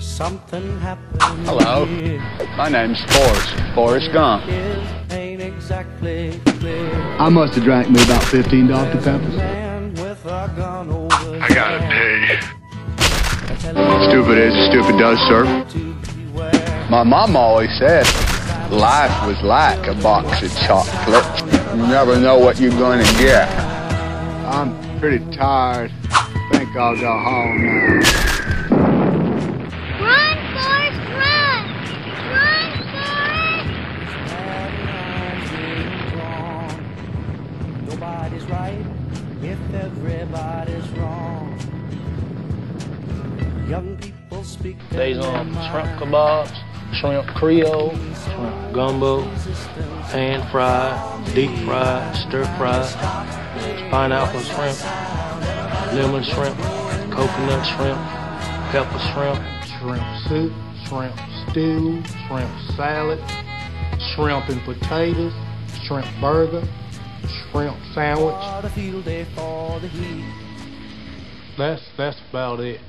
something happened. Hello. My name's Forrest. Forrest Gump. Ain't exactly clear. I must have drank me about 15 Dr. Peppers. Man with a gun over I gotta pee. Stupid is, stupid does, sir. My mom always said life was like a box of chocolates. You never know what you're gonna get. I'm pretty tired. Think I'll go home now. Nobody's right if everybody's wrong. Young people speak These um, shrimp kebabs, shrimp creole, shrimp gumbo, pan fried, deep fried, stir fried, pineapple shrimp, lemon shrimp, coconut shrimp, pepper shrimp, shrimp soup, shrimp stew, shrimp salad, shrimp and potatoes, shrimp burger, shrimp sandwich. What a field day for the heat. That's that's about it.